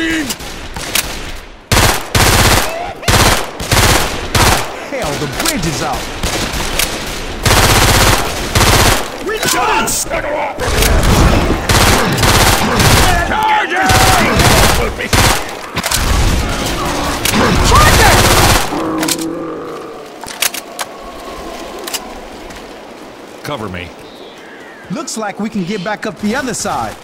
Loading! Hell, the bridge is out! We Charges! Charges! Cover me. Looks like we can get back up the other side.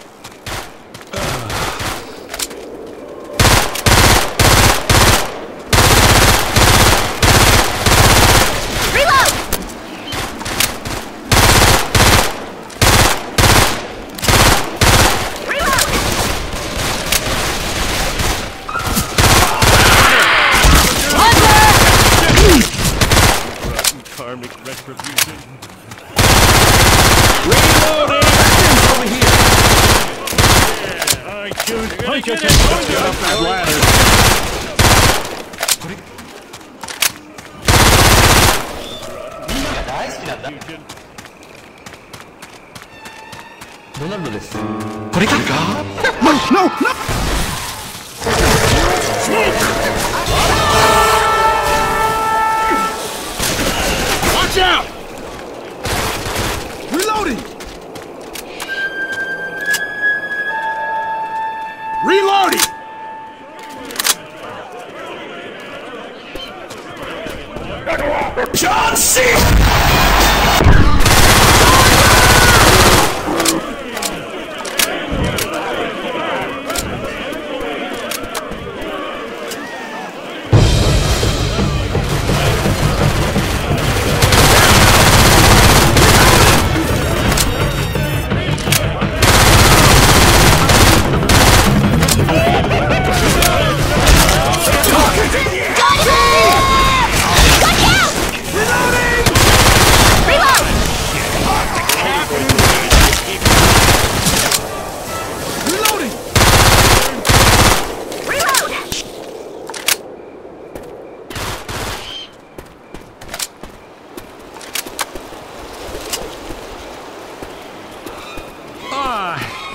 Choose punch it up that ladder. No, no! Watch out! Reloading! John C.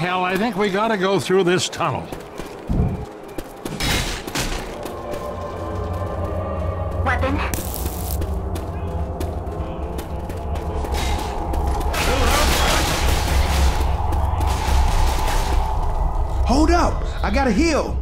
Hell, I think we gotta go through this tunnel. Weapon. Hold up! I gotta heal!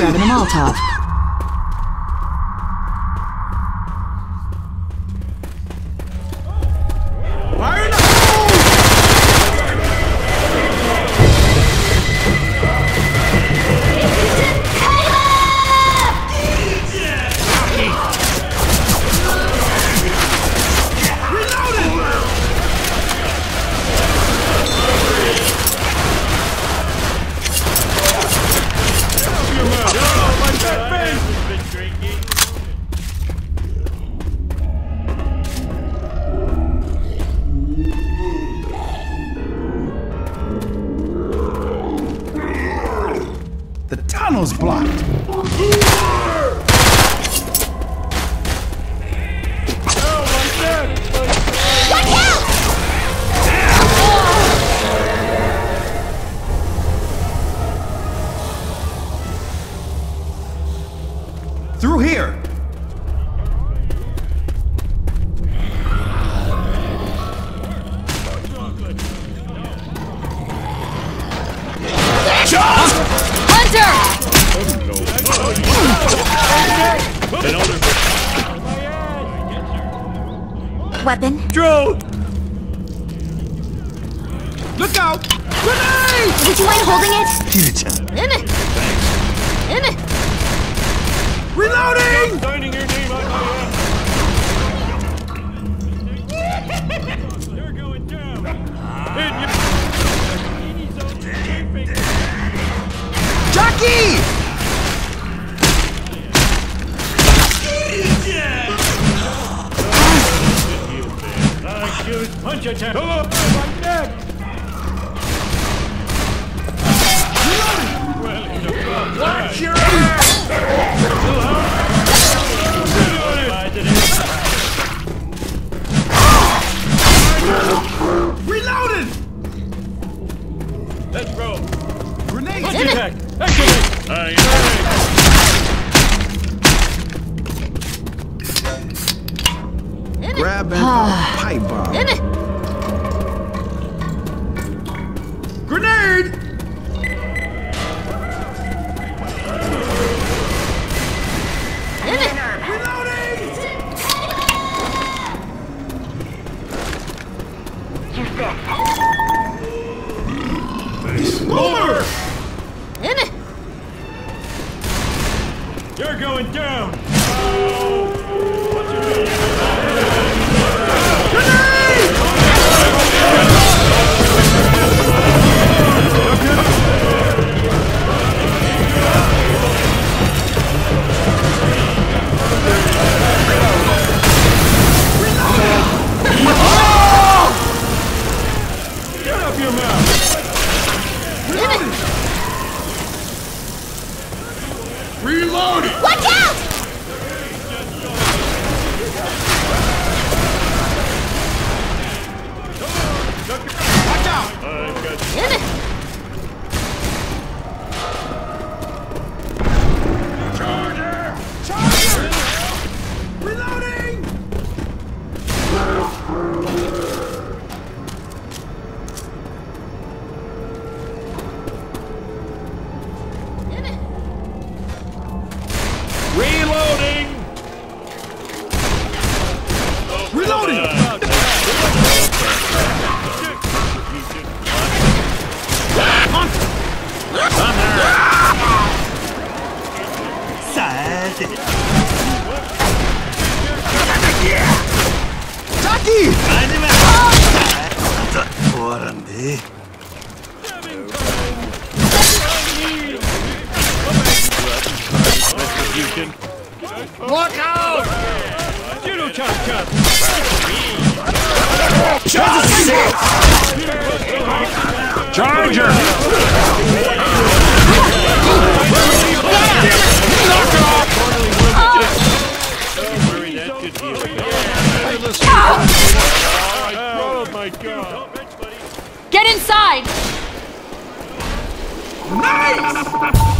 Grabbing a Molotov. Tunnel's blocked. Through here. Hunter! Weapon. Drone! Look out! Grenade! Would you mind holding it? Here it's up. In it! In it! Reloading! Grenade! Punch attack. Activate. Aye, aye. Grab and pipe bomb. Jockey! Execution. Look out! Judo chop chop. Charger! Oh my god. Get inside. Nice!